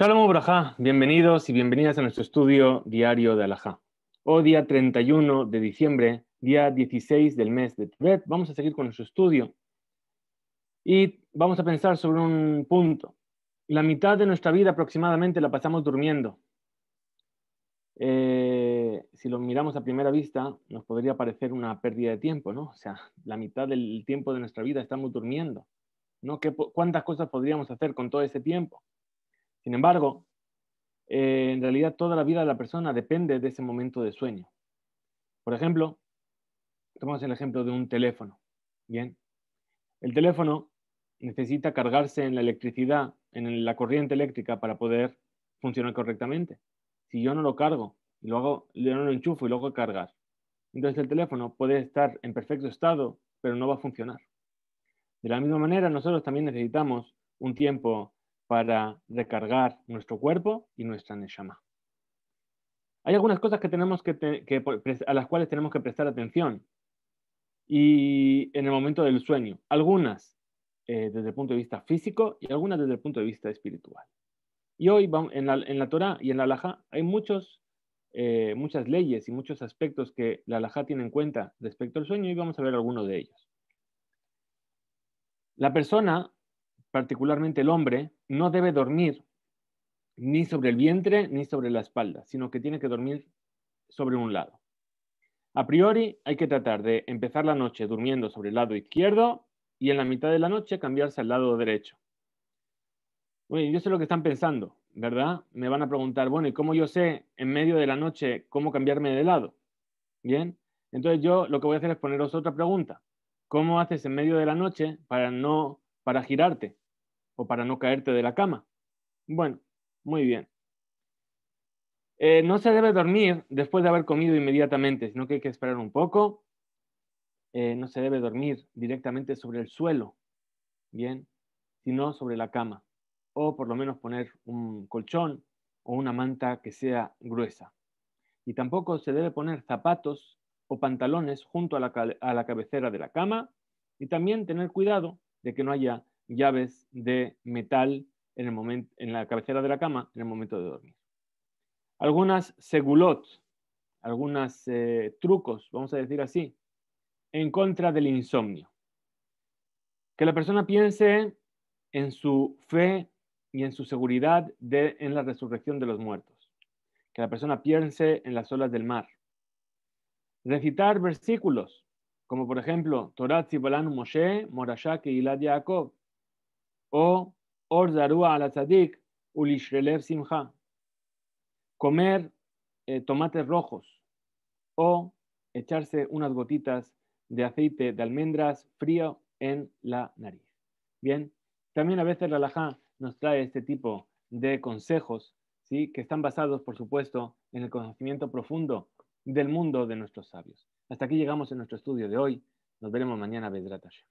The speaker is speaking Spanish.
Shalom Obraja, bienvenidos y bienvenidas a nuestro estudio diario de Alajá. Hoy día 31 de diciembre, día 16 del mes de Tibet, vamos a seguir con nuestro estudio y vamos a pensar sobre un punto. La mitad de nuestra vida aproximadamente la pasamos durmiendo. Eh, si lo miramos a primera vista, nos podría parecer una pérdida de tiempo, ¿no? O sea, la mitad del tiempo de nuestra vida estamos durmiendo, ¿no? ¿Qué, ¿Cuántas cosas podríamos hacer con todo ese tiempo? Sin embargo, eh, en realidad toda la vida de la persona depende de ese momento de sueño. Por ejemplo, tomamos el ejemplo de un teléfono. Bien, el teléfono necesita cargarse en la electricidad, en la corriente eléctrica para poder funcionar correctamente. Si yo no lo cargo y lo hago, yo no lo enchufo y lo hago cargar, entonces el teléfono puede estar en perfecto estado, pero no va a funcionar. De la misma manera, nosotros también necesitamos un tiempo para recargar nuestro cuerpo y nuestra neshama. Hay algunas cosas que tenemos que, a las cuales tenemos que prestar atención y en el momento del sueño. Algunas eh, desde el punto de vista físico y algunas desde el punto de vista espiritual. Y hoy en la, en Torah y en la Alajá hay muchos, eh, muchas leyes y muchos aspectos que la Alajá tiene en cuenta respecto al sueño y vamos a ver algunos de ellos. La persona particularmente el hombre, no debe dormir ni sobre el vientre ni sobre la espalda, sino que tiene que dormir sobre un lado. A priori hay que tratar de empezar la noche durmiendo sobre el lado izquierdo y en la mitad de la noche cambiarse al lado derecho. Bueno, yo sé lo que están pensando, ¿verdad? Me van a preguntar, bueno, ¿y cómo yo sé en medio de la noche cómo cambiarme de lado? Bien, entonces yo lo que voy a hacer es poneros otra pregunta. ¿Cómo haces en medio de la noche para no para girarte o para no caerte de la cama. Bueno, muy bien. Eh, no se debe dormir después de haber comido inmediatamente, sino que hay que esperar un poco. Eh, no se debe dormir directamente sobre el suelo, bien, sino sobre la cama. O por lo menos poner un colchón o una manta que sea gruesa. Y tampoco se debe poner zapatos o pantalones junto a la, a la cabecera de la cama. Y también tener cuidado de que no haya llaves de metal en, el momento, en la cabecera de la cama en el momento de dormir. Algunas segulot, algunos eh, trucos, vamos a decir así, en contra del insomnio. Que la persona piense en su fe y en su seguridad de, en la resurrección de los muertos. Que la persona piense en las olas del mar. Recitar versículos como por ejemplo, Torat Zibalanu Moshe, Morashak y Ilad Yaakov, o Or Zarua Tzadik, Ulishrelev Simcha, comer eh, tomates rojos, o echarse unas gotitas de aceite de almendras frío en la nariz. Bien, también a veces la Alajá nos trae este tipo de consejos, ¿sí? que están basados, por supuesto, en el conocimiento profundo del mundo de nuestros sabios. Hasta aquí llegamos en nuestro estudio de hoy. Nos veremos mañana, Bedratasha.